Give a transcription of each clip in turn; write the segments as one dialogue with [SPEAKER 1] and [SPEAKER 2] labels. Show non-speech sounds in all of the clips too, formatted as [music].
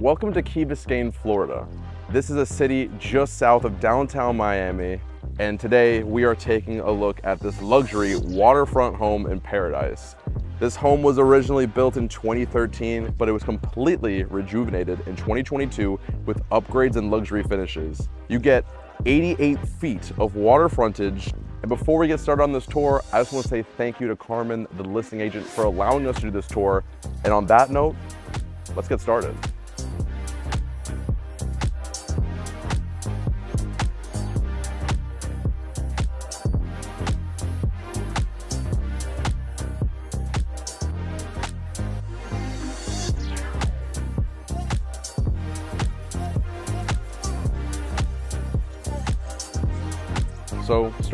[SPEAKER 1] Welcome to Key Biscayne, Florida. This is a city just south of downtown Miami, and today we are taking a look at this luxury waterfront home in paradise. This home was originally built in 2013, but it was completely rejuvenated in 2022 with upgrades and luxury finishes. You get 88 feet of water frontage. And before we get started on this tour, I just want to say thank you to Carmen, the listing agent, for allowing us to do this tour. And on that note, let's get started.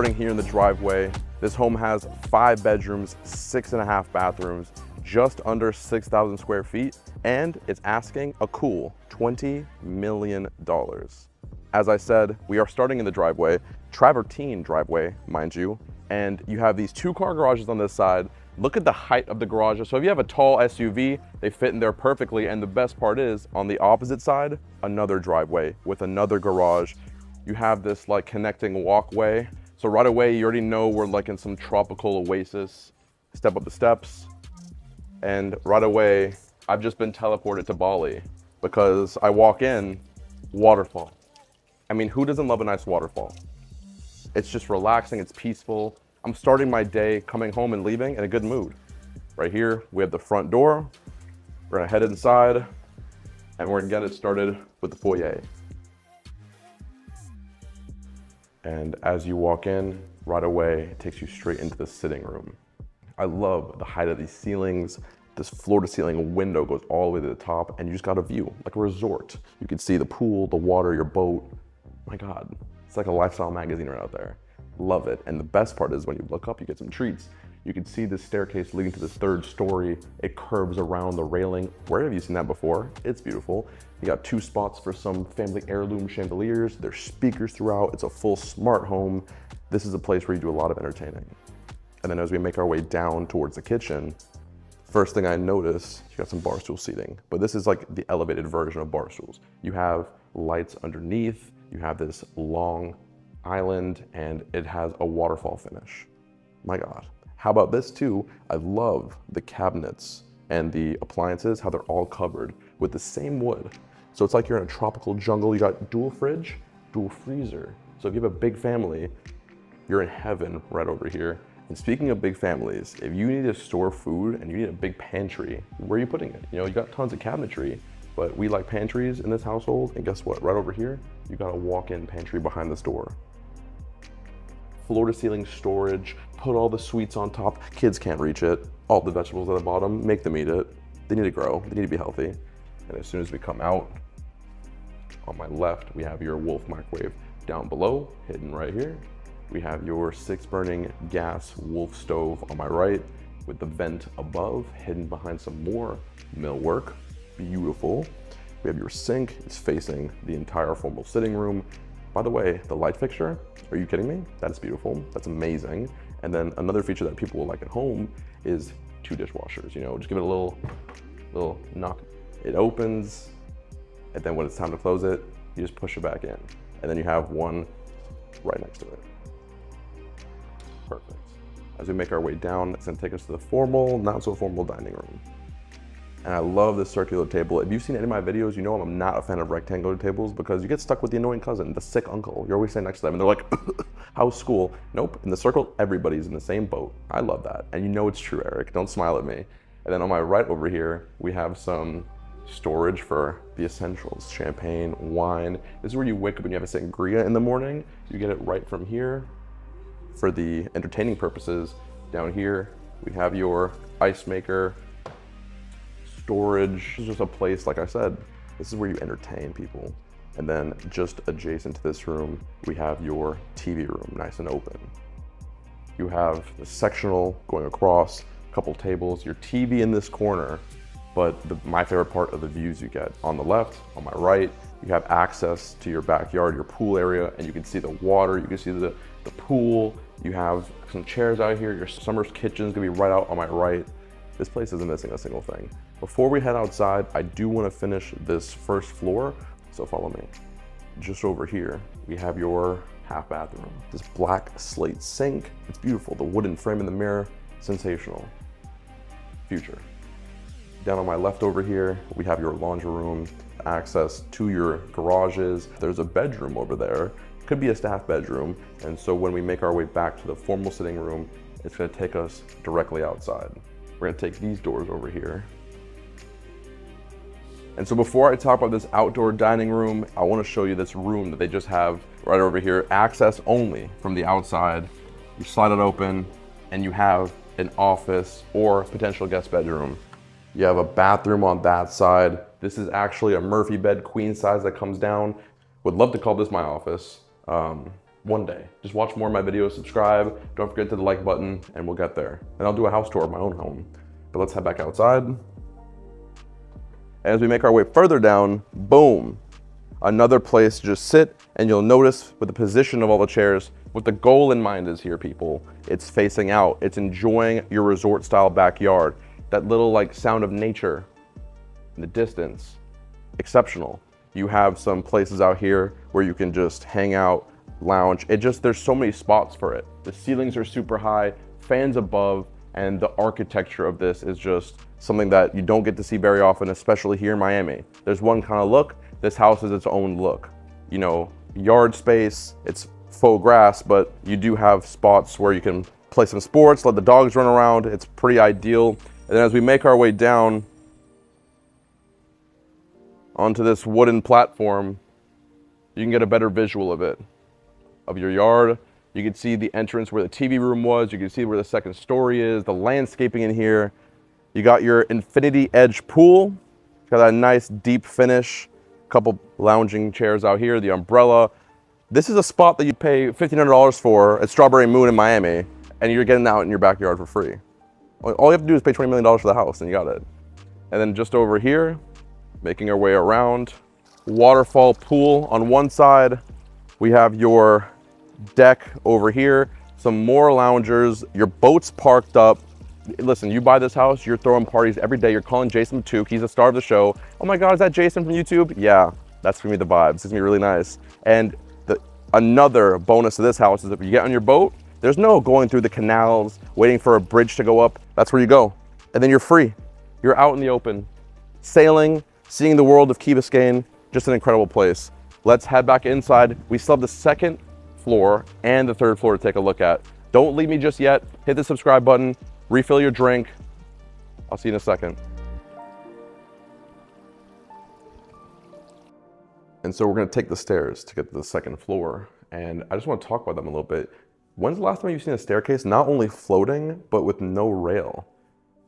[SPEAKER 1] Starting here in the driveway, this home has five bedrooms, six and a half bathrooms, just under 6,000 square feet, and it's asking a cool $20 million. As I said, we are starting in the driveway, travertine driveway, mind you, and you have these two car garages on this side. Look at the height of the garages. So if you have a tall SUV, they fit in there perfectly. And the best part is on the opposite side, another driveway with another garage you have this like connecting walkway. So right away, you already know we're like in some tropical oasis. Step up the steps. And right away, I've just been teleported to Bali because I walk in, waterfall. I mean, who doesn't love a nice waterfall? It's just relaxing, it's peaceful. I'm starting my day coming home and leaving in a good mood. Right here, we have the front door. We're gonna head inside and we're gonna get it started with the foyer. And as you walk in, right away, it takes you straight into the sitting room. I love the height of these ceilings. This floor to ceiling window goes all the way to the top and you just got a view, like a resort. You can see the pool, the water, your boat. My God, it's like a lifestyle magazine right out there. Love it. And the best part is when you look up, you get some treats. You can see the staircase leading to the third story. It curves around the railing. Where have you seen that before? It's beautiful. You got two spots for some family heirloom chandeliers. There's speakers throughout. It's a full smart home. This is a place where you do a lot of entertaining. And then as we make our way down towards the kitchen, first thing I notice, you got some bar stool seating. But this is like the elevated version of bar stools. You have lights underneath. You have this long island and it has a waterfall finish. My God. How about this too? I love the cabinets and the appliances, how they're all covered with the same wood. So it's like you're in a tropical jungle. You got dual fridge, dual freezer. So if you have a big family, you're in heaven right over here. And speaking of big families, if you need to store food and you need a big pantry, where are you putting it? You know, you got tons of cabinetry, but we like pantries in this household. And guess what? Right over here, you got a walk-in pantry behind this door floor to ceiling storage, put all the sweets on top. Kids can't reach it. All the vegetables at the bottom, make them eat it. They need to grow, they need to be healthy. And as soon as we come out, on my left, we have your Wolf microwave. Down below, hidden right here, we have your six burning gas Wolf stove on my right with the vent above, hidden behind some more millwork. Beautiful. We have your sink, it's facing the entire formal sitting room. By the way, the light fixture, are you kidding me? That's beautiful, that's amazing. And then another feature that people will like at home is two dishwashers, you know, just give it a little, little knock. It opens, and then when it's time to close it, you just push it back in. And then you have one right next to it. Perfect. As we make our way down, it's gonna take us to the formal, not so formal dining room. And I love this circular table. If you've seen any of my videos, you know I'm not a fan of rectangular tables because you get stuck with the annoying cousin, the sick uncle. You're always sitting next to them and they're like, [laughs] how's school? Nope, in the circle, everybody's in the same boat. I love that. And you know it's true, Eric. Don't smile at me. And then on my right over here, we have some storage for the essentials, champagne, wine. This is where you wake up and you have a sangria in the morning. You get it right from here. For the entertaining purposes, down here, we have your ice maker, storage. This is just a place, like I said, this is where you entertain people. And then just adjacent to this room, we have your TV room, nice and open. You have the sectional going across, a couple tables, your TV in this corner, but the, my favorite part of the views you get on the left, on my right, you have access to your backyard, your pool area, and you can see the water, you can see the, the pool, you have some chairs out here, your summer's kitchen is gonna be right out on my right. This place isn't missing a single thing. Before we head outside, I do wanna finish this first floor, so follow me. Just over here, we have your half bathroom. This black slate sink, it's beautiful. The wooden frame in the mirror, sensational. Future. Down on my left over here, we have your laundry room, access to your garages. There's a bedroom over there, could be a staff bedroom. And so when we make our way back to the formal sitting room, it's gonna take us directly outside. We're gonna take these doors over here. And so before I talk about this outdoor dining room, I wanna show you this room that they just have right over here, access only from the outside. You slide it open and you have an office or potential guest bedroom. You have a bathroom on that side. This is actually a Murphy bed queen size that comes down. Would love to call this my office um, one day. Just watch more of my videos, subscribe. Don't forget to the like button and we'll get there. And I'll do a house tour of my own home. But let's head back outside. As we make our way further down, boom, another place to just sit and you'll notice with the position of all the chairs, what the goal in mind is here, people. It's facing out. It's enjoying your resort style backyard. That little like sound of nature in the distance, exceptional. You have some places out here where you can just hang out, lounge. It just, there's so many spots for it. The ceilings are super high, fans above, and the architecture of this is just something that you don't get to see very often, especially here in Miami. There's one kind of look, this house is its own look. You know, yard space, it's faux grass, but you do have spots where you can play some sports, let the dogs run around. It's pretty ideal. And then as we make our way down onto this wooden platform, you can get a better visual of it, of your yard. You can see the entrance where the TV room was. You can see where the second story is, the landscaping in here. You got your infinity edge pool. Got that nice deep finish. Couple lounging chairs out here, the umbrella. This is a spot that you pay $1,500 for at Strawberry Moon in Miami, and you're getting out in your backyard for free. All you have to do is pay $20 million for the house and you got it. And then just over here, making our way around, waterfall pool on one side. We have your deck over here, some more loungers, your boat's parked up. Listen, you buy this house, you're throwing parties every day. You're calling Jason Matouk, he's the star of the show. Oh my God, is that Jason from YouTube? Yeah, that's gonna be the vibes. It's gonna be really nice. And the, another bonus of this house is if you get on your boat, there's no going through the canals, waiting for a bridge to go up. That's where you go. And then you're free. You're out in the open, sailing, seeing the world of Key Biscayne, just an incredible place. Let's head back inside. We still have the second floor and the third floor to take a look at. Don't leave me just yet. Hit the subscribe button, refill your drink. I'll see you in a second. And so we're gonna take the stairs to get to the second floor. And I just wanna talk about them a little bit. When's the last time you've seen a staircase not only floating, but with no rail?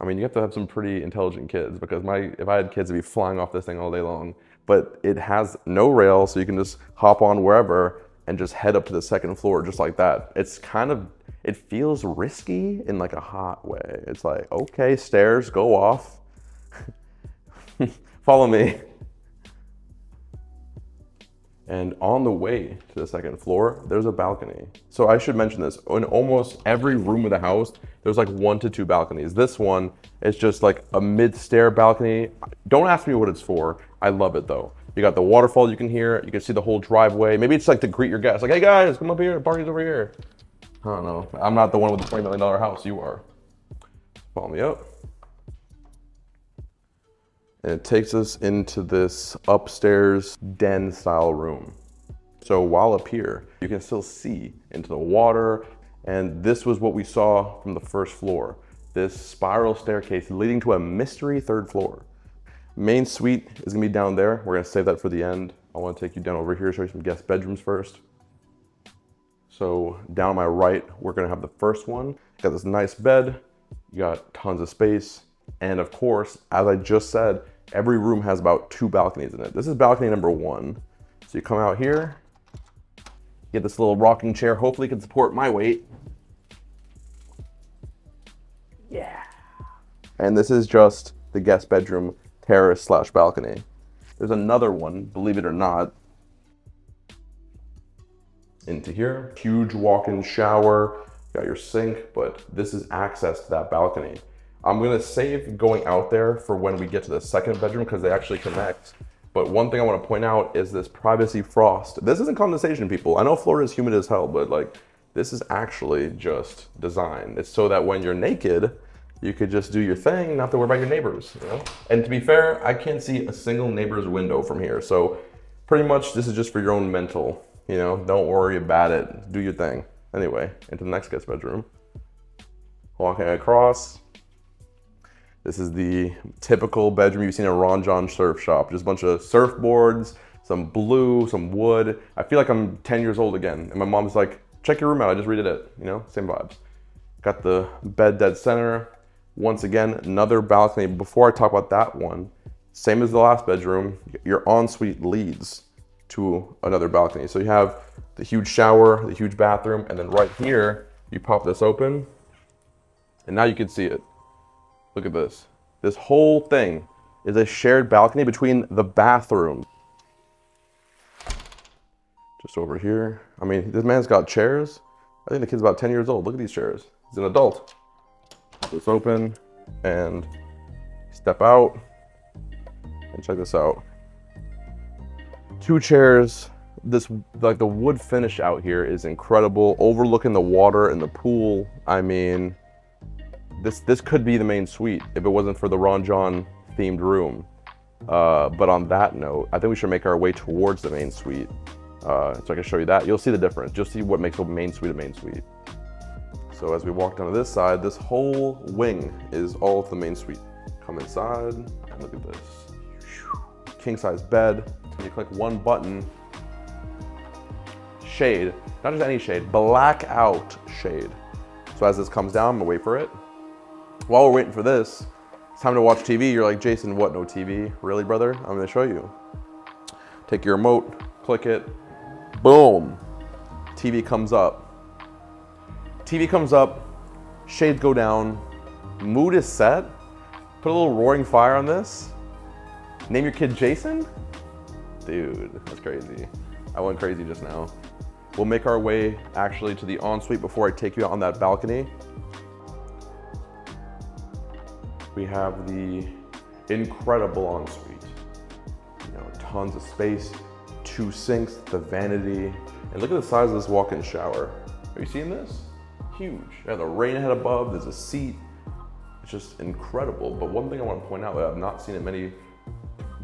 [SPEAKER 1] I mean, you have to have some pretty intelligent kids because my if I had kids, it'd be flying off this thing all day long. But it has no rail, so you can just hop on wherever and just head up to the second floor just like that. It's kind of, it feels risky in like a hot way. It's like, okay, stairs, go off. [laughs] Follow me. And on the way to the second floor, there's a balcony. So I should mention this, in almost every room of the house, there's like one to two balconies. This one is just like a mid-stair balcony. Don't ask me what it's for. I love it though. You got the waterfall you can hear. You can see the whole driveway. Maybe it's like to greet your guests. Like, hey guys, come up here, party's over here. I don't know. I'm not the one with the $20 million house, you are. Follow me up. And it takes us into this upstairs den style room. So while up here, you can still see into the water. And this was what we saw from the first floor. This spiral staircase leading to a mystery third floor. Main suite is gonna be down there. We're gonna save that for the end. I wanna take you down over here, show you some guest bedrooms first. So down my right, we're gonna have the first one. Got this nice bed, you got tons of space. And of course, as I just said, Every room has about two balconies in it. This is balcony number one. So you come out here, get this little rocking chair, hopefully can support my weight. Yeah. And this is just the guest bedroom terrace slash balcony. There's another one, believe it or not, into here. Huge walk-in shower, got your sink, but this is access to that balcony. I'm gonna save going out there for when we get to the second bedroom because they actually connect. But one thing I wanna point out is this privacy frost. This isn't condensation, people. I know Florida is humid as hell, but like, this is actually just design. It's so that when you're naked, you could just do your thing, not to worry about your neighbors, you know? And to be fair, I can't see a single neighbor's window from here. So pretty much this is just for your own mental, you know? Don't worry about it, do your thing. Anyway, into the next guest bedroom. Walking across. This is the typical bedroom you've seen in a Ron Jon surf shop. Just a bunch of surfboards, some blue, some wood. I feel like I'm 10 years old again. And my mom's like, check your room out, I just redid it, you know? Same vibes. Got the bed dead center, once again, another balcony. Before I talk about that one, same as the last bedroom, your ensuite leads to another balcony. So you have the huge shower, the huge bathroom, and then right here, you pop this open, and now you can see it. Look at this. This whole thing is a shared balcony between the bathrooms. Just over here. I mean, this man's got chairs. I think the kid's about 10 years old. Look at these chairs. He's an adult this open and step out and check this out. Two chairs. This like the wood finish out here is incredible. Overlooking the water and the pool. I mean, this this could be the main suite if it wasn't for the Ron Jon themed room. Uh, but on that note, I think we should make our way towards the main suite. Uh, so I can show you that. You'll see the difference. You'll see what makes a main suite a main suite. So as we walk down to this side, this whole wing is all of the main suite. Come inside, and look at this. King size bed. You click one button, shade, not just any shade, blackout shade. So as this comes down, I'm gonna wait for it. While we're waiting for this, it's time to watch TV. You're like, Jason, what, no TV? Really, brother? I'm gonna show you. Take your remote, click it, boom, TV comes up. TV comes up, shades go down, mood is set. Put a little roaring fire on this. Name your kid Jason? Dude, that's crazy. I went crazy just now. We'll make our way actually to the ensuite before I take you out on that balcony. We have the incredible ensuite. You know, tons of space, two sinks, the vanity, and look at the size of this walk-in shower. Are you seeing this? Huge. Yeah, the rain head above, there's a seat. It's just incredible. But one thing I want to point out that I've not seen in many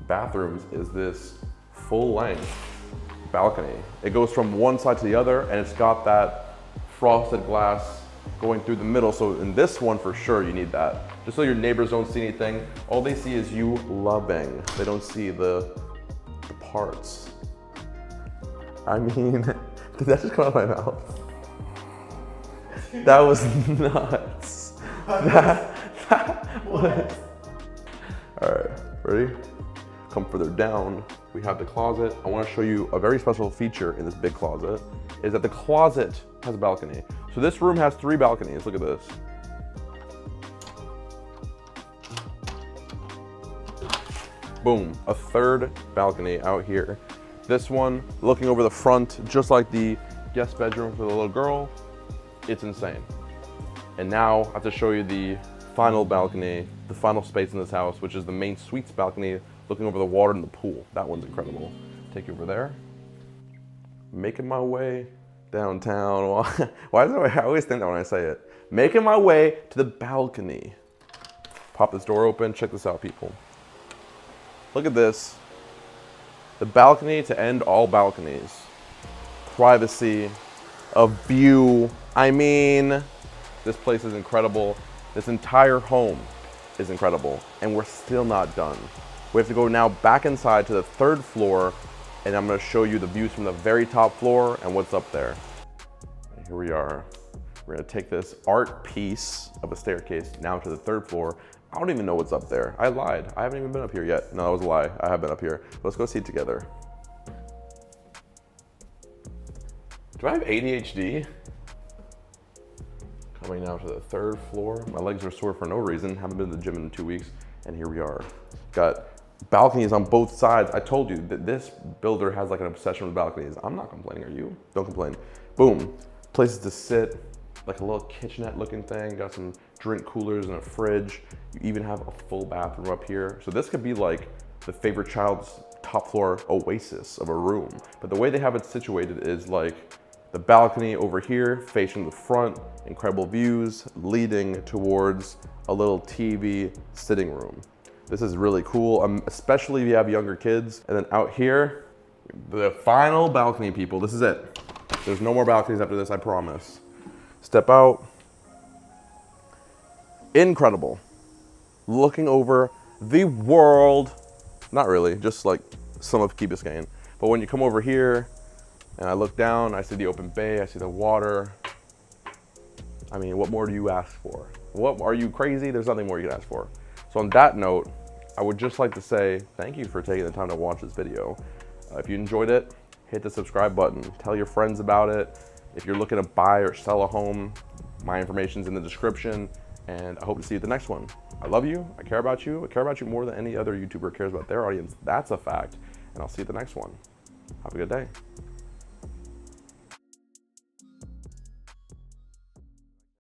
[SPEAKER 1] bathrooms is this full length balcony. It goes from one side to the other and it's got that frosted glass going through the middle. So in this one for sure you need that. Just so your neighbors don't see anything. All they see is you loving. They don't see the, the parts. I mean, [laughs] did that just come out of my mouth? That was nuts. that, that was. All right, ready? Come further down, we have the closet. I wanna show you a very special feature in this big closet, is that the closet has a balcony. So this room has three balconies, look at this. Boom, a third balcony out here. This one looking over the front, just like the guest bedroom for the little girl. It's insane. And now I have to show you the final balcony, the final space in this house, which is the main suites balcony looking over the water and the pool. That one's incredible. Take you over there. Making my way downtown. [laughs] Why is it, I always think that when I say it. Making my way to the balcony. Pop this door open, check this out people. Look at this. The balcony to end all balconies. Privacy, a view, I mean, this place is incredible. This entire home is incredible, and we're still not done. We have to go now back inside to the third floor, and I'm gonna show you the views from the very top floor and what's up there. Here we are. We're gonna take this art piece of a staircase now to the third floor. I don't even know what's up there. I lied. I haven't even been up here yet. No, that was a lie. I have been up here. Let's go see it together. Do I have ADHD? Coming now to the third floor. My legs are sore for no reason. Haven't been to the gym in two weeks. And here we are. Got balconies on both sides. I told you that this builder has like an obsession with balconies. I'm not complaining, are you? Don't complain. Boom. Places to sit. like a little kitchenette looking thing, got some drink coolers and a fridge. You even have a full bathroom up here. So this could be like the favorite child's top floor oasis of a room. But the way they have it situated is like the balcony over here facing the front, incredible views leading towards a little TV sitting room. This is really cool, um, especially if you have younger kids. And then out here, the final balcony, people. This is it. There's no more balconies after this, I promise. Step out. Incredible. Looking over the world. Not really, just like some of Key Biscayne. But when you come over here and I look down, I see the open bay, I see the water. I mean, what more do you ask for? What, are you crazy? There's nothing more you can ask for. So on that note, I would just like to say thank you for taking the time to watch this video. Uh, if you enjoyed it, hit the subscribe button. Tell your friends about it. If you're looking to buy or sell a home, my information's in the description and I hope to see you at the next one. I love you, I care about you, I care about you more than any other YouTuber cares about their audience. That's a fact. And I'll see you at the next one. Have a good day.